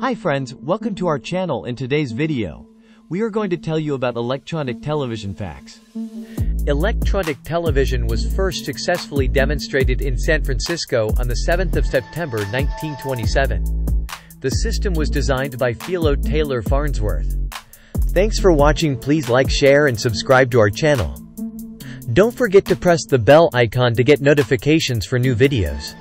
Hi friends, welcome to our channel in today's video. We are going to tell you about electronic television facts. Electronic television was first successfully demonstrated in San Francisco on the 7th of September 1927. The system was designed by Philo Taylor Farnsworth. Thanks for watching please like share and subscribe to our channel. Don't forget to press the bell icon to get notifications for new videos.